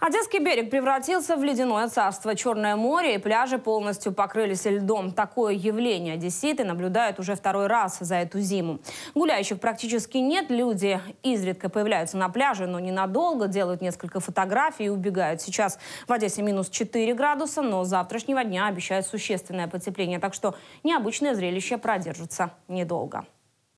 Одесский берег превратился в ледяное царство. Черное море и пляжи полностью покрылись льдом. Такое явление одесситы наблюдают уже второй раз за эту зиму. Гуляющих практически нет. Люди изредка появляются на пляже, но ненадолго, делают несколько фотографий и убегают. Сейчас в Одессе минус 4 градуса, но с завтрашнего дня обещают существенное потепление. Так что необычное зрелище продержится недолго.